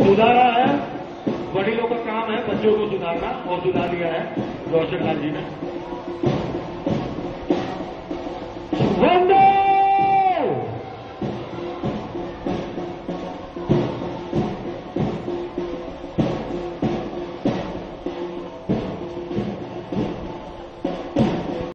सुधारा है। वडीलों का काम है बच्चों को सुधारना और सुधार दिया है। रोशन लाल जी ने।